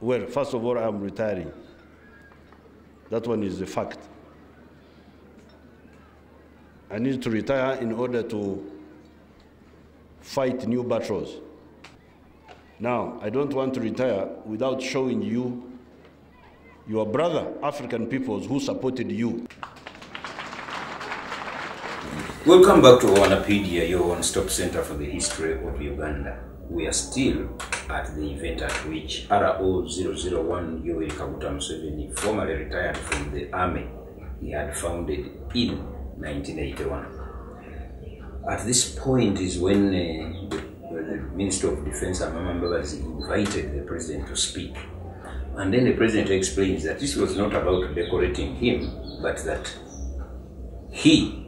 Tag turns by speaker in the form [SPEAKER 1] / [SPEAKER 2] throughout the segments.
[SPEAKER 1] Well, first of all, I'm retiring. That one is a fact. I need to retire in order to fight new battles. Now, I don't want to retire without showing you your brother African peoples who supported you.
[SPEAKER 2] Welcome back to Wanapedia, your one-stop center for the history of Uganda. We are still at the event at which RO001 Yoweri Kaguta Museveni, formerly retired from the army, he had founded in 1981. At this point is when uh, the, the Minister of Defense, Amama Mbabazi, invited the president to speak. And then the president explains that this was not about decorating him, but that he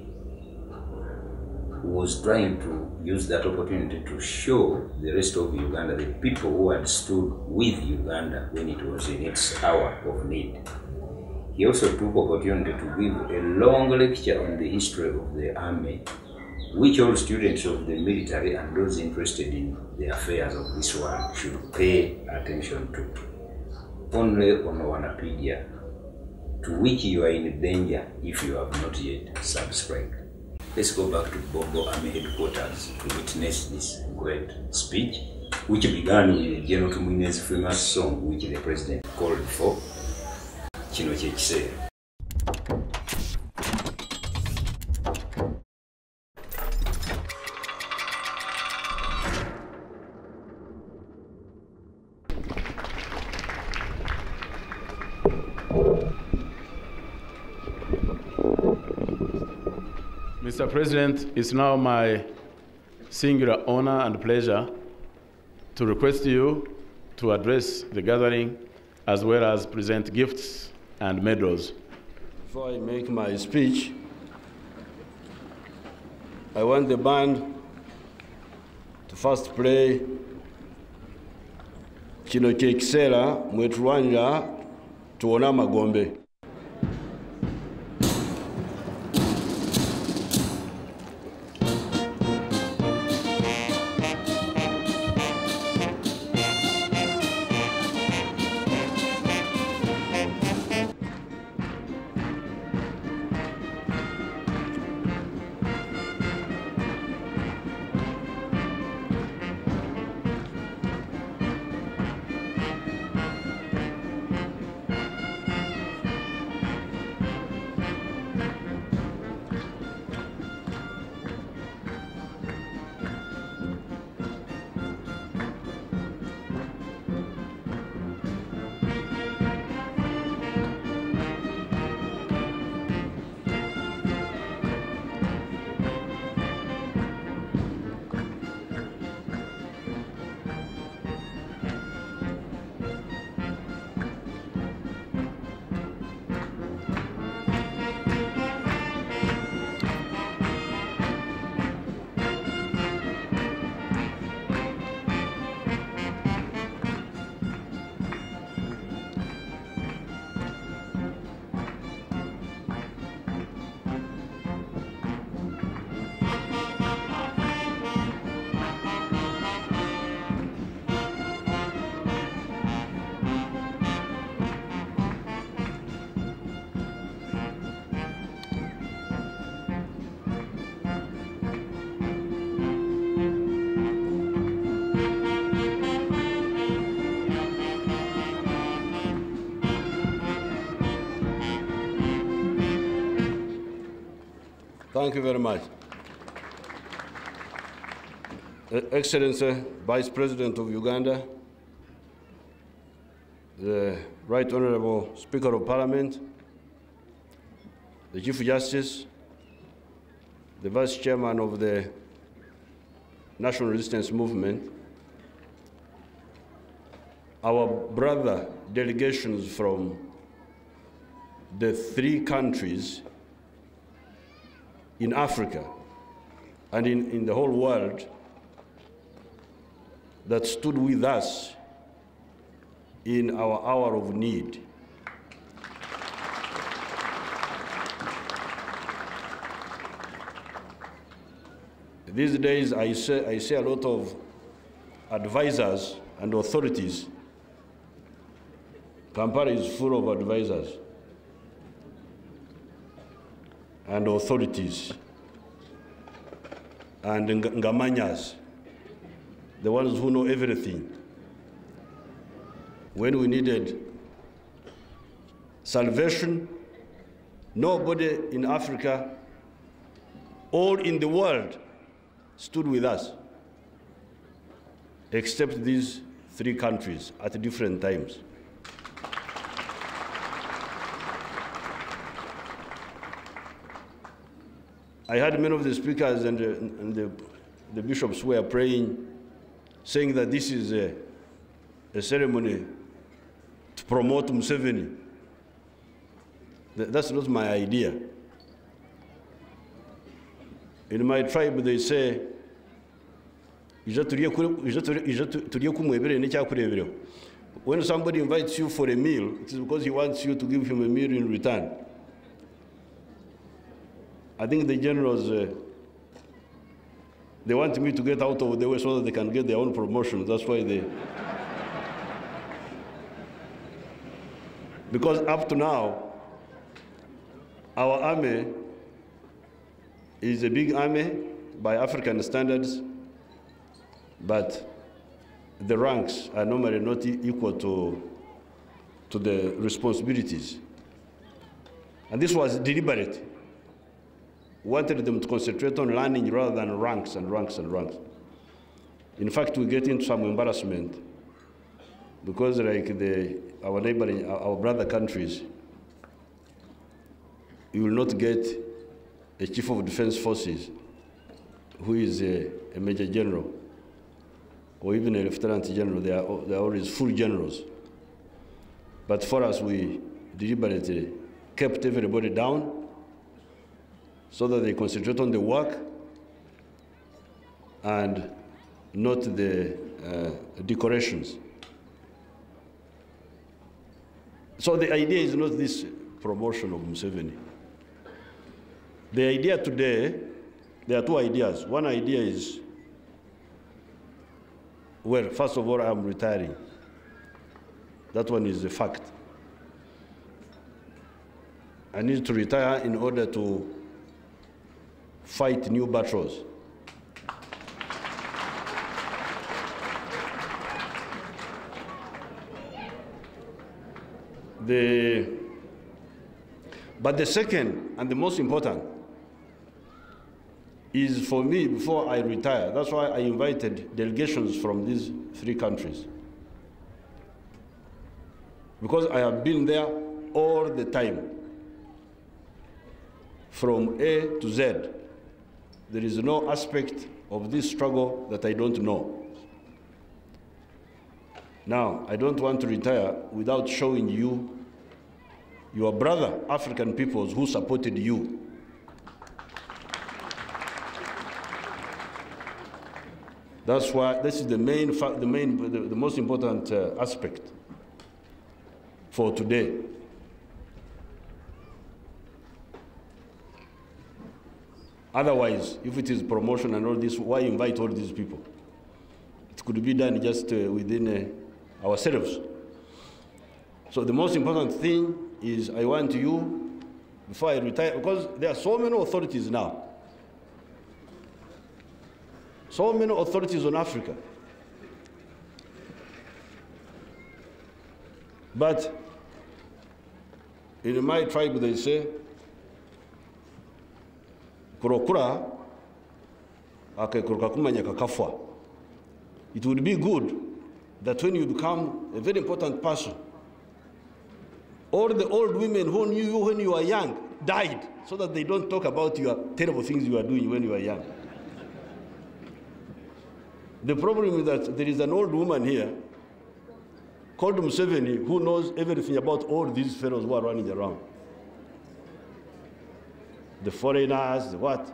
[SPEAKER 2] was trying to use that opportunity to show the rest of Uganda, the people who had stood with Uganda when it was in its hour of need. He also took opportunity to give a long lecture on the history of the army, which all students of the military and those interested in the affairs of this world should pay attention to. Only on Wanapedia, to which you are in danger if you have not yet subscribed. Let's go back to Bongo Army headquarters to witness this great speech, which began with General Tumwine's famous song, which the president called for. Kino kye
[SPEAKER 3] President, it's now my singular honor and pleasure to request you to address the gathering as well as present gifts and medals.
[SPEAKER 1] Before I make my speech, I want the band to first play kino kye kiseera mwe tulwanira tuwone Thank you very much. Excellency, Vice President of Uganda, the Right Honorable Speaker of Parliament, the Chief Justice, the Vice Chairman of the National Resistance Movement, our brother delegations from the three countries in Africa and in, in the whole world that stood with us in our hour of need. These days, I see, I see a lot of advisors and authorities Kampala is full of advisors and authorities and ng- ngamanyas, the ones who know everything. When we needed salvation, nobody in Africa or in the world stood with us, except these three countries at different times. I heard many of the speakers and, uh, and the, the bishops were praying, saying that this is a, a ceremony to promote Museveni. That's not my idea. In my tribe, they say. When somebody invites you for a meal, it is because he wants you to give him a meal in return. I think the generals, uh, they want me to get out of the way so that they can get their own promotion. That's why they. because up to now, our army is a big army by African standards, but the ranks are normally not equal to, to the responsibilities. And this was deliberate wanted them to concentrate on learning rather than ranks and ranks and ranks. In fact, we get into some embarrassment because, like the, our neighboring, our brother countries, you will not get a chief of defense forces who is a, a major general or even a lieutenant general. They are, they are always full generals. But for us, we deliberately kept everybody down so that they concentrate on the work and not the uh, decorations. So the idea is not this promotion of Museveni. The idea today, there are two ideas. One idea is, well, first of all, I'm retiring. That one is a fact. I need to retire in order to fight new battles. The, but the second and the most important is for me before I retire. That's why I invited delegations from these three countries. Because I have been there all the time from A to Z. There is no aspect of this struggle that I don't know. Now, I don't want to retire without showing you your brother African peoples who supported you. That's why this is the main, the main, the, the most important uh, aspect for today. Otherwise, if it is promotion and all this, why invite all these people? It could be done just uh, within uh, ourselves. So the most important thing is I want you, before I retire, because there are so many authorities now. So many authorities on Africa. But in my tribe, they say, kurokura akaikuruka kumanya kakafwa it would be good that when you become a very important person all the old women who knew you when you were young died so that they don't talk about your terrible things you are doing when you were young. The problem is that there is an old woman here called Museveni who knows everything about all these fellows who are running around the foreigners, the what.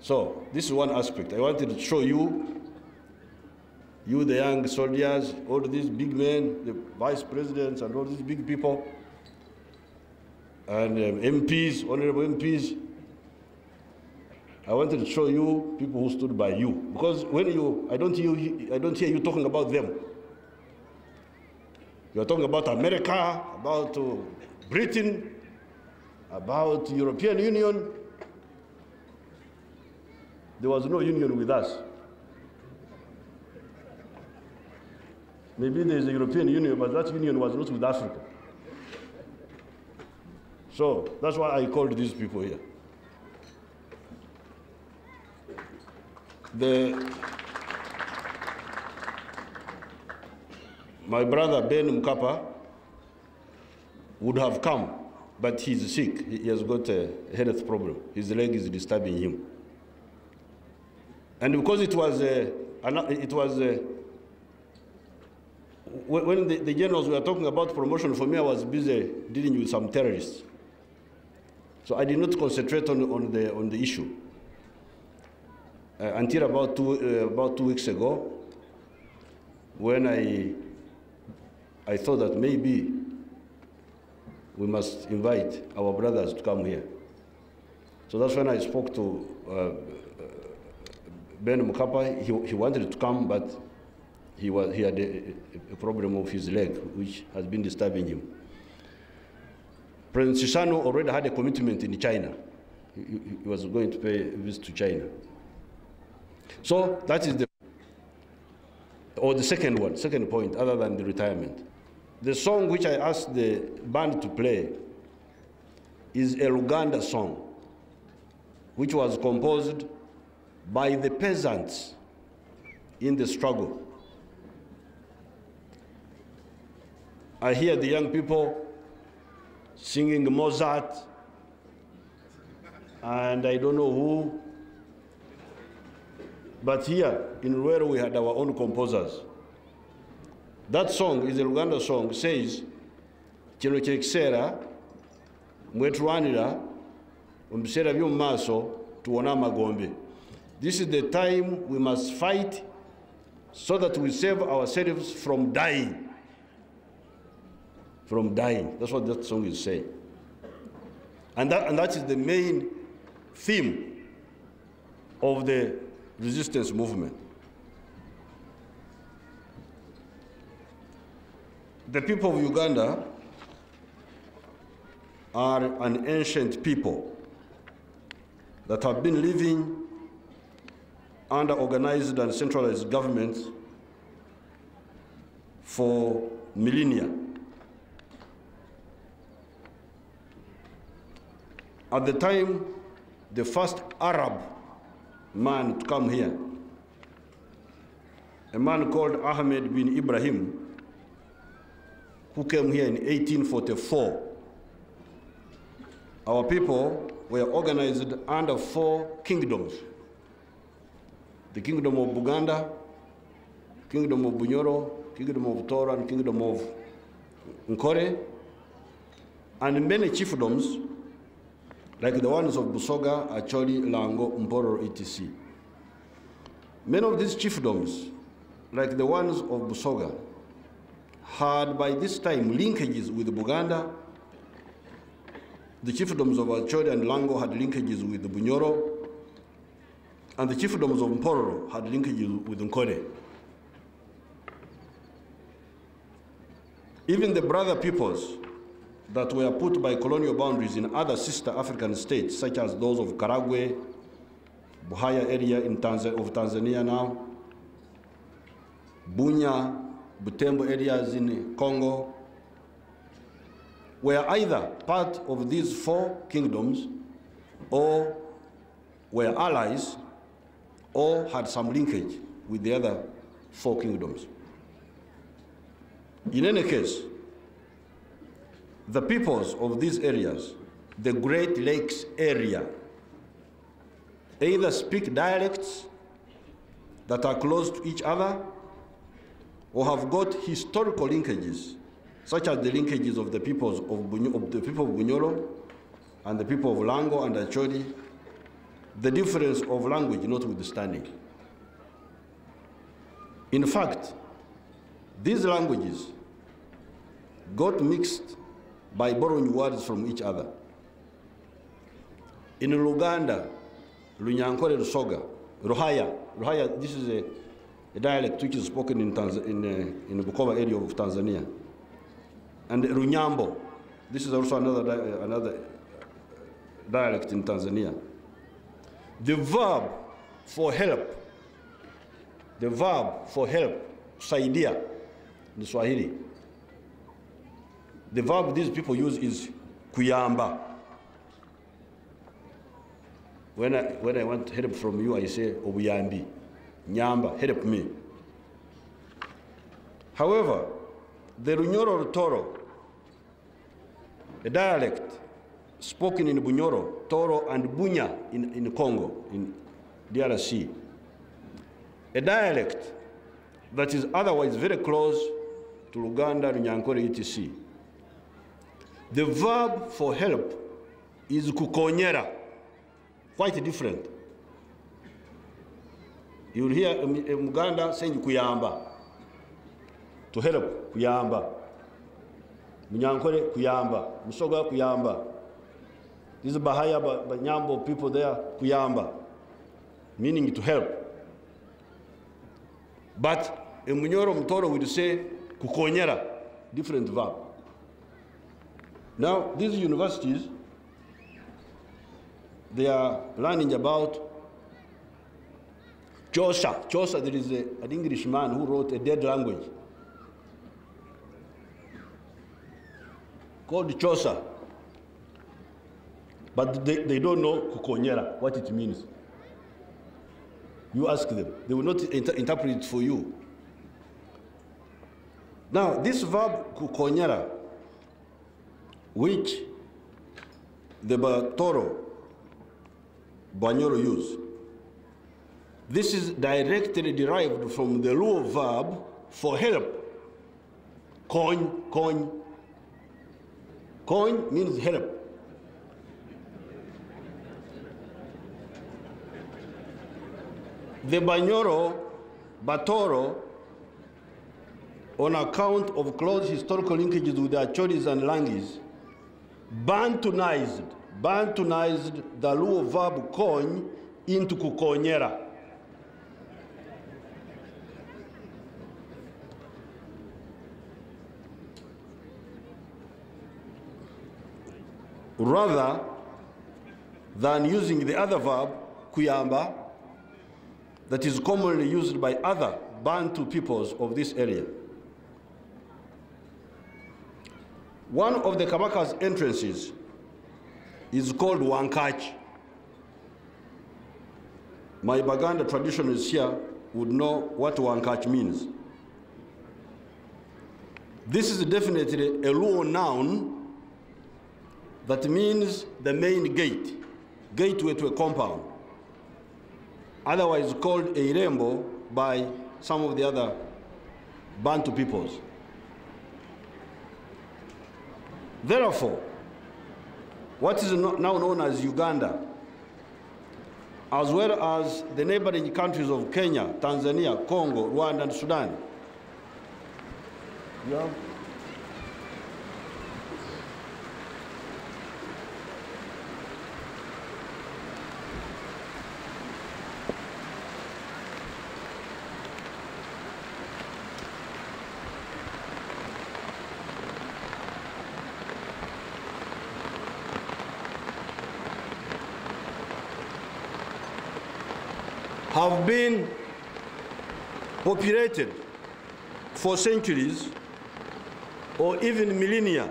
[SPEAKER 1] So this is one aspect. I wanted to show you, you the young soldiers, all these big men, the vice presidents and all these big people, and um, MPs, honorable MPs. I wanted to show you people who stood by you. Because when you, I don't hear you, I don't hear you talking about them. You are talking about America, about uh, Britain, about European Union. There was no union with us. Maybe there is a European Union, but that union was not with Africa. So that's why I called these people here. The, my brother Ben Mkapa would have come, but he's sick. He has got a health problem. His leg is disturbing him. And because it was, uh, it was uh, when the, the, generals were talking about promotion, for me, I was busy dealing with some terrorists. So I did not concentrate on, on, the, on the issue. Uh, until about two, uh, about two weeks ago, when I, I thought that maybe we must invite our brothers to come here. So that's when I spoke to uh, Ben Mkapa. He, he wanted to come, but he, was, he had a, a, problem of his leg, which has been disturbing him. President Chissano already had a commitment in China. He, he was going to pay a visit to China. So that is the, or the second one, second point, other than the retirement. The song which I asked the band to play is a Luganda song, which was composed by the peasants in the struggle. I hear the young people singing Mozart, and I don't know who. But here in Luwero, we had our own composers. That song is a Luganda song, says, kino kye kiseera mwetulwanira mu biseera by'omu maaso tuwone amagombe. This is the time we must fight so that we save ourselves from dying. From dying. That's what that song is saying. And that, and that is the main theme of the resistance movement The people of Uganda are an ancient people that have been living under organized and centralized governments for millennia. At the time, the first Arab man to come here, a man called Ahmed bin Ibrahim, who came here in 1844. Our people were organized under four kingdoms. The kingdom of Buganda, kingdom of Bunyoro, kingdom of Toro, and kingdom of Nkore, and many chiefdoms like the ones of Busoga, Acholi, Lango, Mporo, etc. Many of these chiefdoms, like the ones of Busoga, had by this time linkages with Buganda. The chiefdoms of Acholi and Lango had linkages with Bunyoro, and the chiefdoms of Mporo had linkages with Nkore. Even the brother peoples that were put by colonial boundaries in other sister African states, such as those of Karagwe, Buhaya area in Tanz of Tanzania now, Bunya, Butembo areas in Congo, were either part of these four kingdoms or were allies or had some linkage with the other four kingdoms. In any case, the peoples of these areas, the Great Lakes area, either speak dialects that are close to each other or have got historical linkages, such as the linkages of the peoples of, of the people of Bunyoro and the people of Lango and Acholi, the difference of language notwithstanding. In fact, these languages got mixed by borrowing words from each other. In Luganda, Lunyankore Rusoga, Ruhaya, Ruhaya, this is a, a dialect which is spoken in, Tanz in, uh, in the Bukoba area of Tanzania. and Runyambo. This is also another, di- uh, another dialect in Tanzania. The verb for help, the verb for help, saidia, in Swahili. The verb these people use is kuyamba. When I, when I want help from you, I say obuyambi, nyamba, help me. However, the Runyoro Toro, a dialect spoken in Bunyoro, Toro, and Bunya in, in Congo, in DRC, a dialect that is otherwise very close to Luganda, Runyankore, etc. The verb for help is kukonyera, quite different. You'll hear um, um, a a Muganda saying kuyamba, to help, kuyamba. Munyankore, kuyamba. Musoga, kuyamba. These Bahaya, Ba- Banyambo people there, kuyamba, meaning to help. But a Munyoro Mtoro would say kukonyera, different verb. Now, these universities, they are learning about Chaucer. Chaucer, there is a, an Englishman who wrote a dead language called Chaucer. But they, they don't know kukonyera, what it means. You ask them, they will not inter- interpret it for you. Now, this verb kukonyera, which the Batoro Banyoro use, this is directly derived from the Luo verb for help. Coin, coin. Coin means help. The Banyoro, Batoro, on account of close historical linkages with the Achoris and Langis, Bantunized, Bantunized the Luo verb coin into kukonyera. Rather than using the other verb, kuyamba, that is commonly used by other Bantu peoples of this area. One of the Kabaka's entrances is called Wankaaki. My Baganda traditionalists here would know what Wankaaki means. This is definitely a Luo noun that means the main gate, gateway to a compound, otherwise called a rainbow by some of the other Bantu peoples. Therefore, what is now known as Uganda, as well as the neighboring countries of Kenya, Tanzania, Congo, Rwanda, and Sudan. Have been populated for centuries or even millennia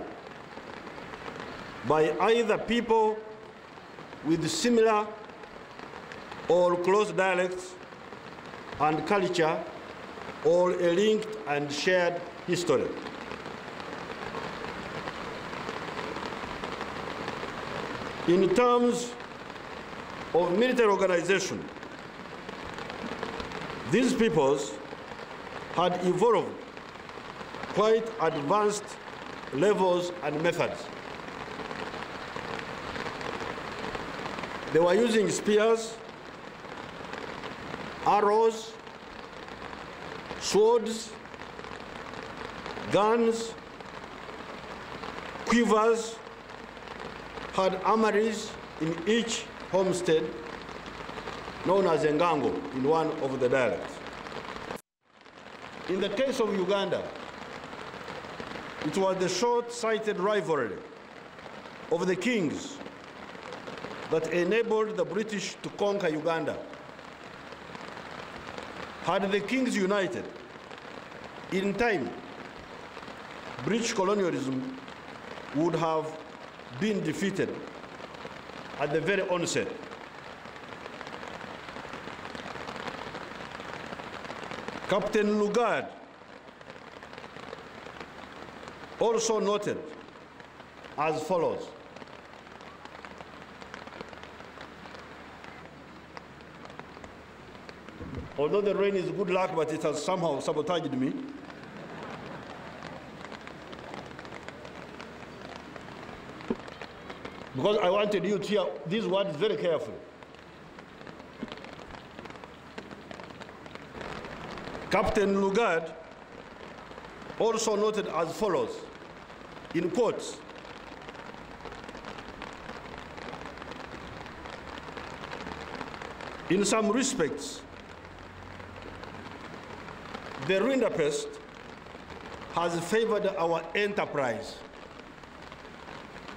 [SPEAKER 1] by either people with similar or close dialects and culture or a linked and shared history. In terms of military organization, these peoples had evolved quite advanced levels and methods. They were using spears, arrows, swords, guns, quivers, had armories in each homestead known as Engango in one of the dialects. In the case of Uganda, It was the short-sighted rivalry of the kings that enabled the British to conquer Uganda. Had the kings united, in time, British colonialism would have been defeated at the very onset. Captain Lugard also noted as follows. Although the rain is good luck, but it has somehow sabotaged me. Because I wanted you to hear these words very carefully. Captain Lugard also noted as follows, in quotes, In some respects, the Rinderpest has favored our enterprise.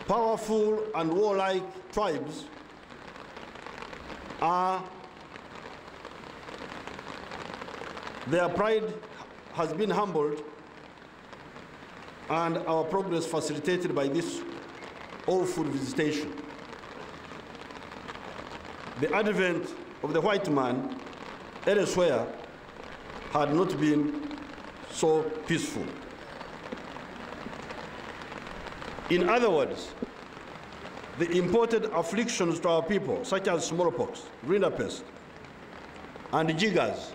[SPEAKER 1] Powerful and warlike tribes are, their pride has been humbled and our progress facilitated by this awful visitation. The advent of the white man elsewhere had not been so peaceful. In other words, the imported afflictions to our people, such as smallpox, rinderpest, and jiggers,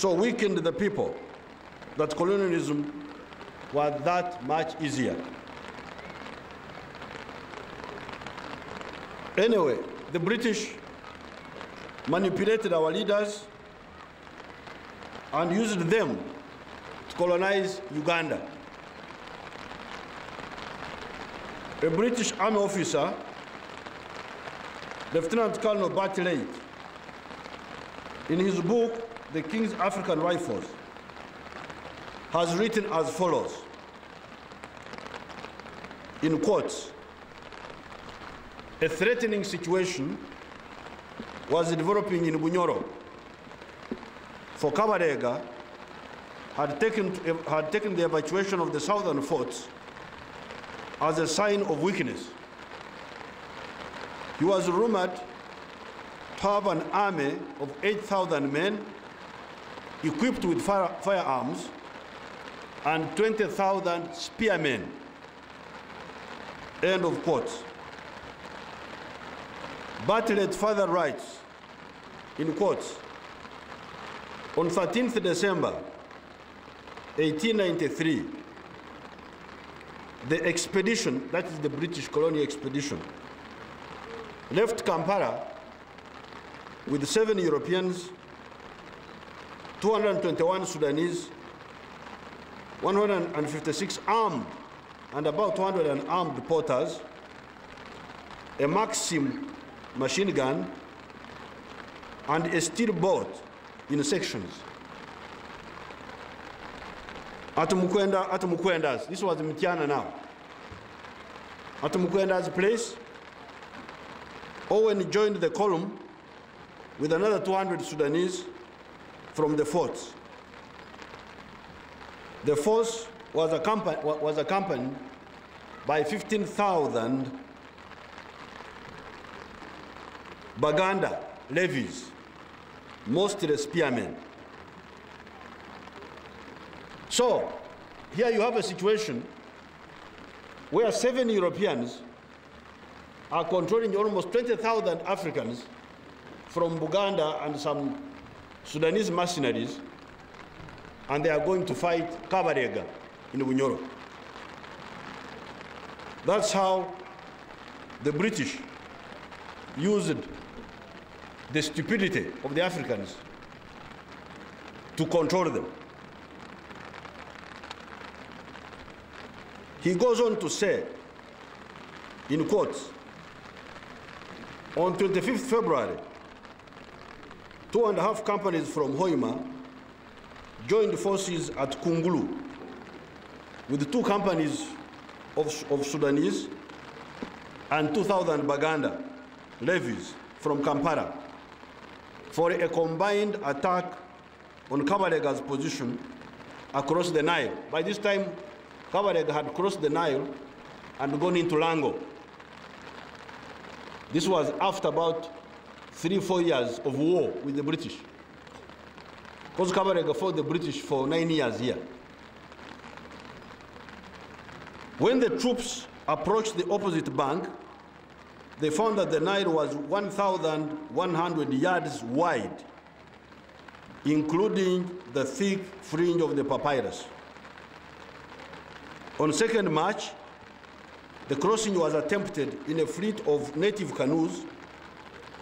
[SPEAKER 1] so weakened the people that colonialism was that much easier. Anyway, the British manipulated our leaders and used them to colonize Uganda. A British army officer, Lieutenant Colonel Bartlett, in his book, The King's African Rifles, has written as follows, in quotes, a threatening situation was developing in Bunyoro. For Kabarega had taken, had taken the evacuation of the southern forts as a sign of weakness. He was rumored to have an army of 8,000 men equipped with fire, firearms and 20,000 spearmen. End of quote. Bartlett further writes, in quotes, on 13th December 1893, the expedition, that is the British colonial expedition, left Kampala with seven Europeans, 221 Sudanese, 156 armed and about 200 armed porters, a Maxim machine gun, and a steel boat in sections. At Mukwenda, at Mukwenda's, this was Mityana now. At Mukwenda's place, Owen joined the column with another 200 Sudanese from the forts. The force was accompanied, was accompanied by 15,000 Baganda levies, mostly spearmen. So, here you have a situation where seven Europeans are controlling almost 20,000 Africans from Buganda and some Sudanese mercenaries, and they are going to fight Kabarega in Bunyoro. That's how the British used the stupidity of the Africans to control them. He goes on to say, in quotes, on 25th February, two and a half companies from Hoima joined forces at Kungulu with two companies of, of Sudanese and 2,000 Baganda levies from Kampala for a combined attack on Kabarega's position across the Nile. By this time, Kabarega had crossed the Nile and gone into Lango. This was after about three, four years of war with the British. Because Kabarega fought the British for nine years here. When the troops approached the opposite bank, they found that the Nile was 1,100 yards wide, including the thick fringe of the papyrus. On 2nd March, the crossing was attempted in a fleet of native canoes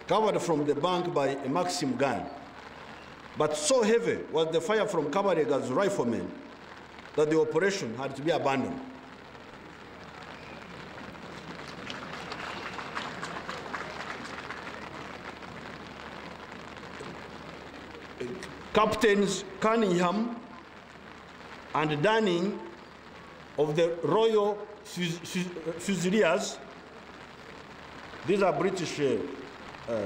[SPEAKER 1] covered from the bank by a Maxim gun. But so heavy was the fire from Kabarega's riflemen that the operation had to be abandoned. Captains Cunningham and Dunning of the Royal Fus- Fus- Fusiliers, these are British uh, Uh,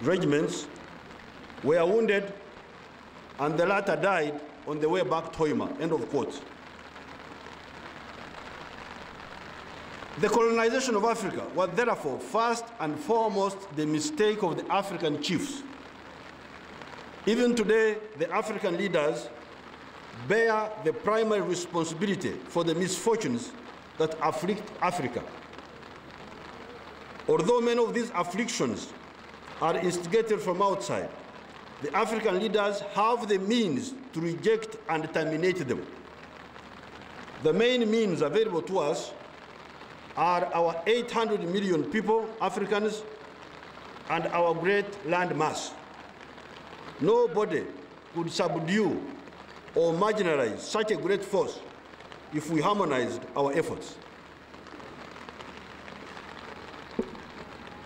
[SPEAKER 1] regiments, were wounded and the latter died on the way back to Hoima. End of quote. The colonization of Africa was therefore first and foremost the mistake of the African chiefs. Even today, the African leaders bear the primary responsibility for the misfortunes that afflict Africa. Although many of these afflictions are instigated from outside, the African leaders have the means to reject and terminate them. The main means available to us are our 800 million people, Africans, and our great land mass. Nobody could subdue or marginalize such a great force if we harmonized our efforts.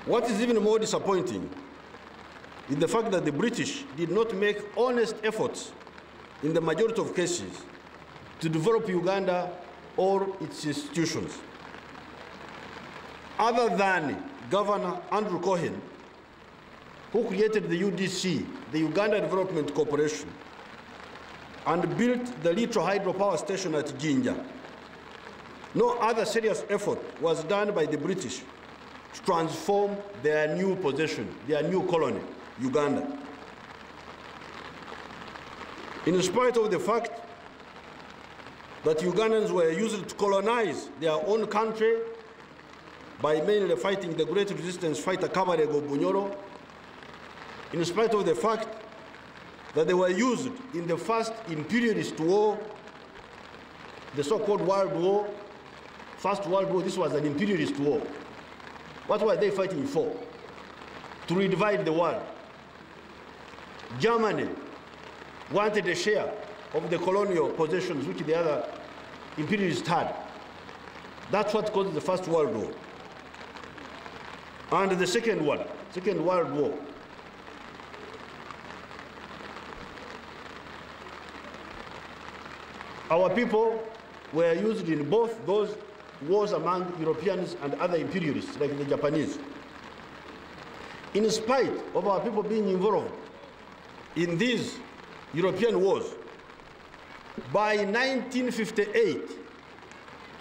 [SPEAKER 1] What is even more disappointing is the fact that the British did not make honest efforts in the majority of cases to develop Uganda or its institutions. Other than Governor Andrew Cohen, who created the UDC, the Uganda Development Corporation, and built the Little hydropower station at Jinja. No other serious effort was done by the British transform their new possession, their new colony, Uganda. In spite of the fact that Ugandans were used to colonize their own country by mainly fighting the great resistance fighter Kabarego Bunyoro, in spite of the fact that they were used in the first imperialist war, the so-called World War, First World War, this was an imperialist war. What were they fighting for? To redivide the world. Germany wanted a share of the colonial possessions which the other imperialists had. That's what caused the First World War. And the Second one, Second World War. Our people were used in both those wars among Europeans and other imperialists like the Japanese. In spite of our people being involved in these European wars, by 1958,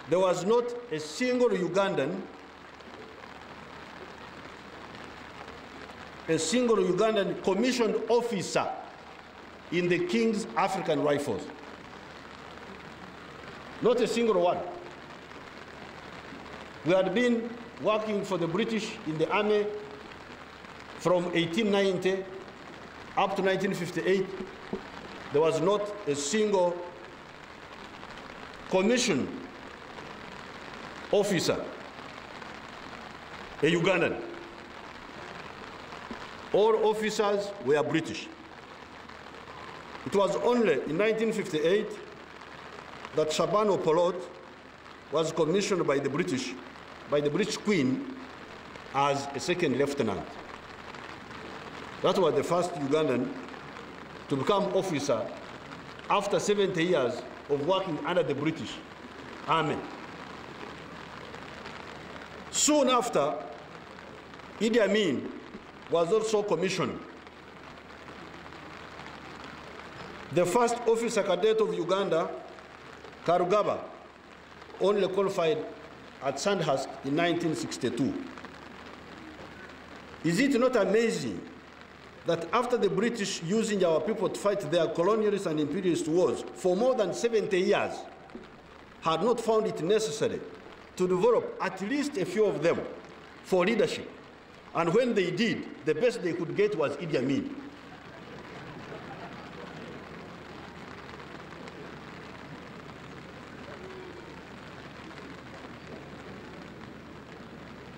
[SPEAKER 1] there was not a single Ugandan, a single Ugandan commissioned officer in the King's African Rifles. Not a single one. We had been working for the British in the army from 1890 up to 1958. There was not a single commissioned officer, a Ugandan. All officers were British. It was only in 1958 that Shaban Opolot was commissioned by the British, by the British Queen, as a second lieutenant. That was the first Ugandan to become officer after 70 years of working under the British Army. Soon after, Idi Amin was also commissioned. The first officer cadet of Uganda, Karugaba, only qualified at Sandhurst in 1962. Is it not amazing that after the British using our people to fight their colonialist and imperialist wars for more than 70 years, had not found it necessary to develop at least a few of them for leadership. And when they did, the best they could get was Idi Amin.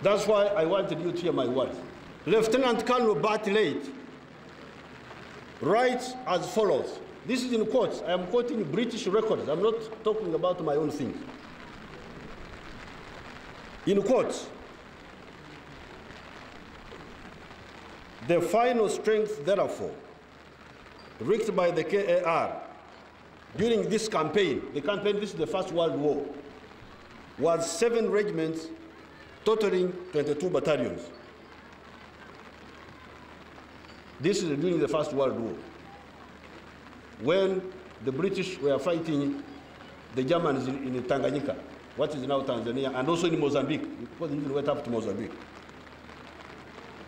[SPEAKER 1] That's why I wanted you to hear my words. Lieutenant Colonel Bartlett writes as follows. This is in quotes. I am quoting British records. I'm not talking about my own things. In quotes, the final strength, therefore, reached by the KAR during this campaign, the campaign, this is the First World War, was seven regiments totaling 22 battalions. This is during the First World War, when the British were fighting the Germans in, in Tanganyika, what is now Tanzania, and also in Mozambique, because they even went up to Mozambique.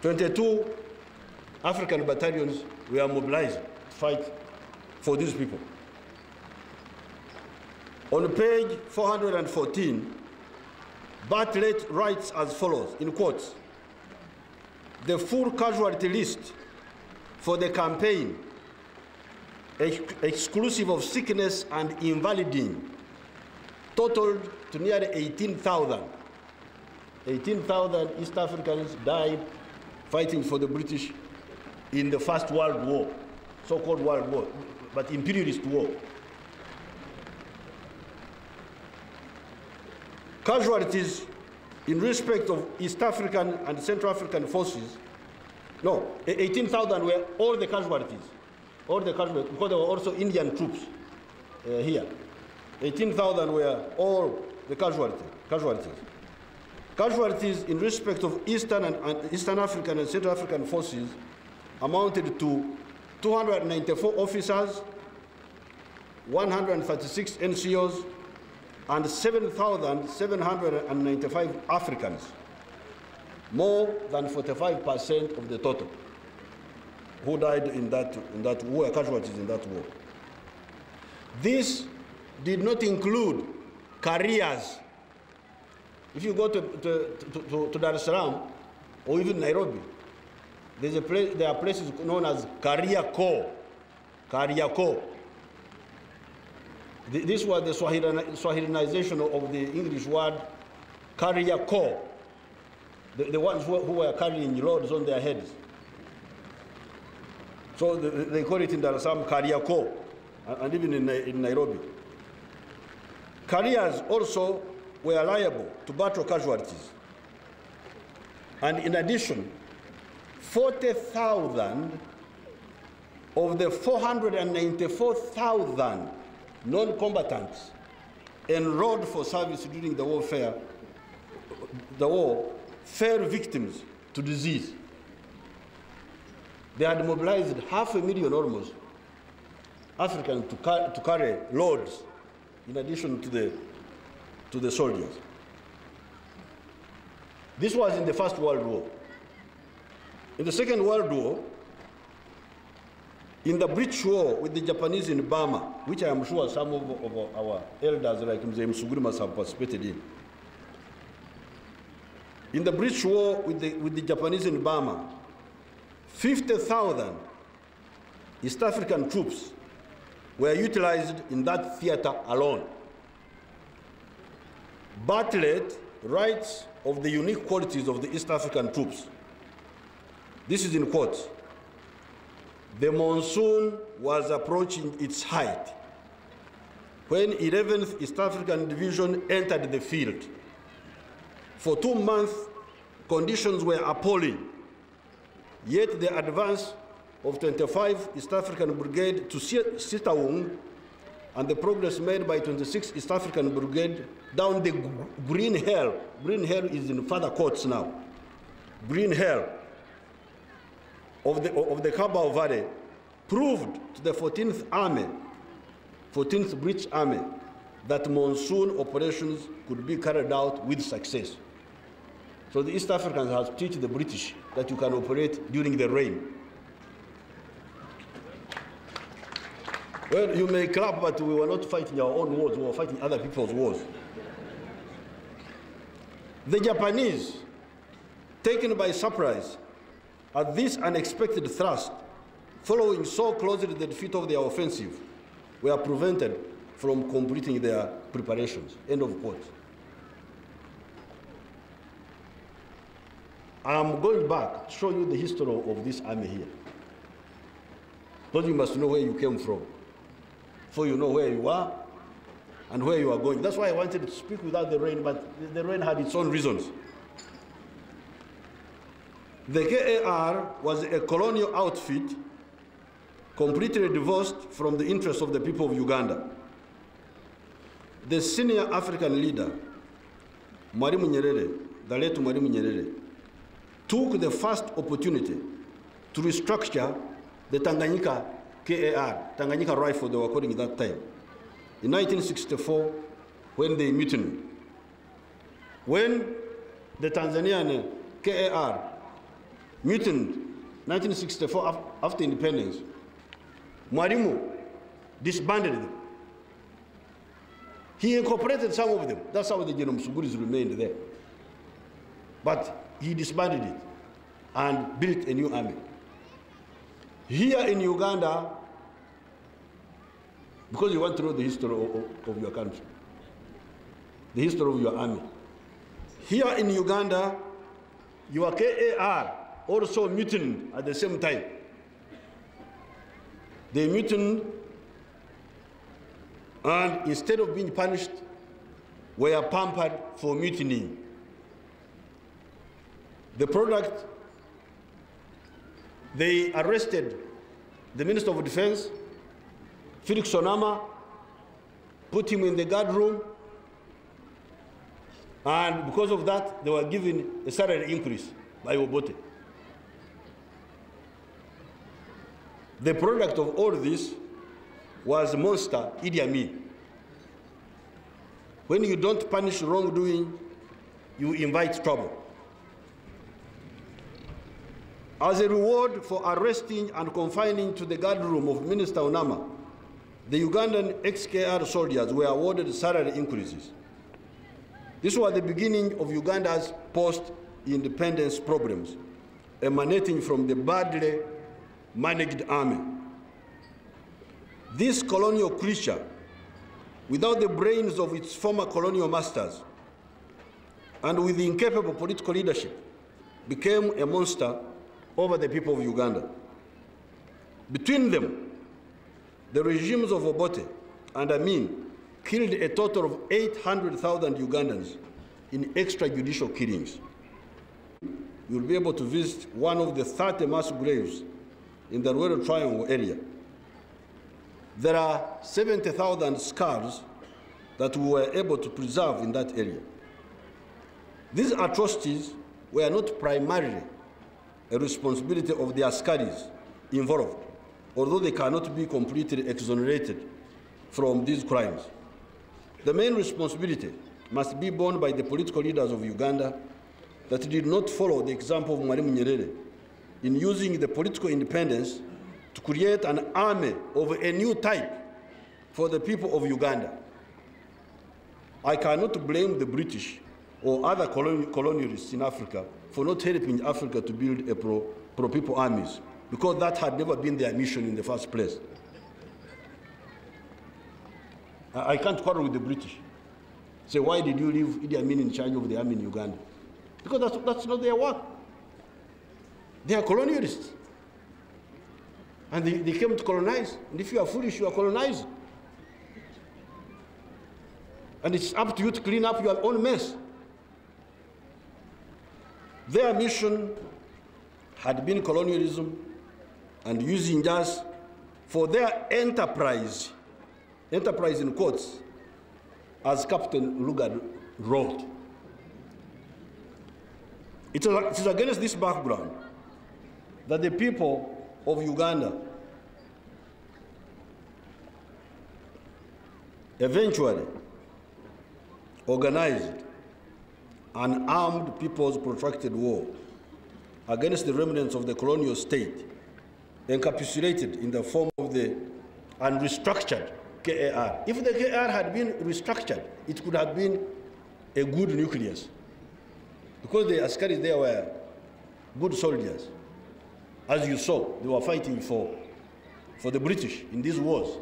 [SPEAKER 1] 22 African battalions were mobilized to fight for these people. On page 414, Bartlett writes as follows, in quotes, the full casualty list for the campaign, ex exclusive of sickness and invaliding, totaled to nearly 18,000. 18,000 East Africans died fighting for the British in the First World War, so-called World War, but imperialist war. Casualties in respect of East African and Central African forces, no, 18,000 were all the casualties, all the casualties, because there were also Indian troops uh, here. 18,000 were all the casualty, casualties. Casualties in respect of Eastern and, and Eastern African and Central African forces amounted to 294 officers, 136 NCOs, and 7,795 Africans, more than 45% of the total who died in that, in that war, casualties in that war. This did not include careers. If you go to, to, to, to, Dar es Salaam or even Nairobi, there's a place, there are places known as career corps. Kariakoo. This was the Swahilinization of the English word carrier corps, the, the ones who, who, were carrying loads on their heads. So the, they call it in Dar es Salaam Kariakoo, and even in, in Nairobi. Carriers also were liable to battle casualties. And in addition, 40,000 of the 494,000 non-combatants enrolled for service during the warfare, the war, fell victims to disease. They had mobilized half a million almost Africans to, car to carry loads in addition to the, to the soldiers. This was in the First World War. In the Second World War, in the British War with the Japanese in Burma, which I am sure some of, of our elders like Mzee Musuguri have participated in. In the British War with the, with the Japanese in Burma, 50,000 East African troops were utilized in that theater alone. Bartlett writes of the unique qualities of the East African troops. This is in quotes. The monsoon was approaching its height when 11th East African Division entered the field. For two months, conditions were appalling. Yet the advance of 25 East African Brigade to Sittaung and the progress made by 26th East African Brigade down the Green Hill. Green Hill is in further courts now. Green Hell of the, of the Valley proved to the 14th Army, 14th British Army, that monsoon operations could be carried out with success. So the East Africans have teach the British that you can operate during the rain. Well, you may clap, but we were not fighting our own wars, we were fighting other people's wars. The Japanese, taken by surprise at this unexpected thrust, following so closely the defeat of their offensive, were prevented from completing their preparations. End of quote. I'm going back to show you the history of this army here. But you must know where you came from so you know where you are and where you are going. That's why I wanted to speak without the rain, but the rain had its own reasons. The KAR was a colonial outfit completely divorced from the interests of the people of Uganda. The senior African leader, Mwalimu Nyerere, the late Mwalimu Nyerere, took the first opportunity to restructure the Tanganyika KAR, Tanganyika Rifle, they were calling it that time. In 1964, when they mutinied. When the Tanzanian KAR mutinied 1964 after independence, Mwalimu disbanded them. He incorporated some of them. That's how the General Musuguris remained there. But he disbanded it and built a new army. Here in Uganda, because you want to know the history of, of, of your country, the history of your army. Here in Uganda, your KAR also mutinied at the same time. They mutinied and instead of being punished, were pampered for mutiny. The product, they arrested the Minister of Defense, Felix Onama, put him in the guard room, and because of that, they were given a salary increase by Obote. The product of all this was monster Idi Amin. When you don't punish wrongdoing, you invite trouble. As a reward for arresting and confining to the guard room of Minister Onama, the Ugandan XKR soldiers were awarded salary increases. This was the beginning of Uganda's post-independence problems, emanating from the badly managed army. This colonial creature, without the brains of its former colonial masters, and with incapable political leadership, became a monster over the people of Uganda. Between them, the regimes of Obote and Amin killed a total of 800,000 Ugandans in extrajudicial killings. You'll be able to visit one of the 30 mass graves in the Luwero Triangle area. There are 70,000 skulls that we were able to preserve in that area. These atrocities were not primarily a responsibility of the Askaris involved, although they cannot be completely exonerated from these crimes. The main responsibility must be borne by the political leaders of Uganda that did not follow the example of Mwalimu Nyerere in using the political independence to create an army of a new type for the people of Uganda. I cannot blame the British or other colonialists in Africa for not helping Africa to build a pro, pro-people armies, because that had never been their mission in the first place. I, I can't quarrel with the British. Say, why did you leave Idi Amin in charge of the army in Uganda? Because that's, that's not their work. They are colonialists. And they, they came to colonize. And if you are foolish, you are colonized. And it's up to you to clean up your own mess. Their mission had been colonialism and using us for their enterprise Enterprise in quotes, as Captain Lugard wrote. It is, it is against this background that the people of Uganda eventually organized an armed people's protracted war against the remnants of the colonial state, encapsulated in the form of the unrestructured restructured KAR. If the KAR had been restructured, it could have been a good nucleus. Because the Askaris there were good soldiers. As you saw, they were fighting for, for the British in these wars.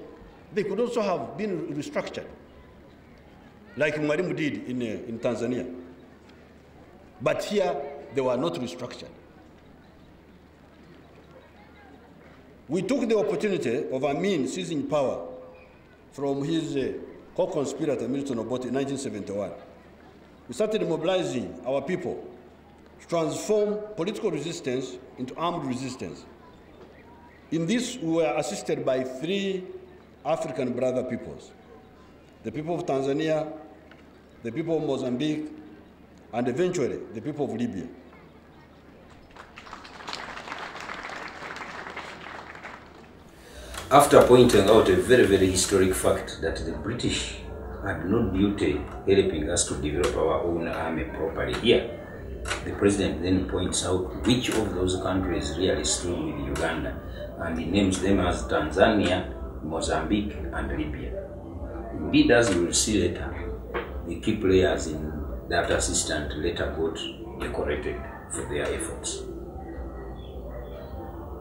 [SPEAKER 1] They could also have been restructured, like Mwalimu did in, uh, in Tanzania. But here, they were not restructured. We took the opportunity of Amin seizing power from his uh, co-conspirator Milton Obote in 1971. We started mobilizing our people transform political resistance into armed resistance. In this, we were assisted by three African brother peoples, the people of Tanzania, the people of Mozambique, and eventually the people of Libya.
[SPEAKER 2] After pointing out a very, very historic fact that the British had no duty helping us to develop our own army properly here, the president then points out which of those countries really stood with Uganda and he names them as Tanzania, Mozambique, and Libya. Indeed, as you will see later, the key players in that assistance later got decorated for their efforts.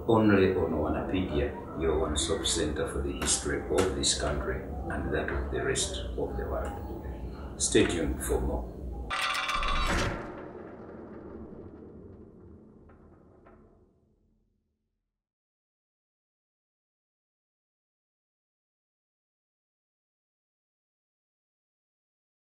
[SPEAKER 2] Only on Owanapaedia, your one-stop center for the history of this country and that of the rest of the world. Stay tuned for more.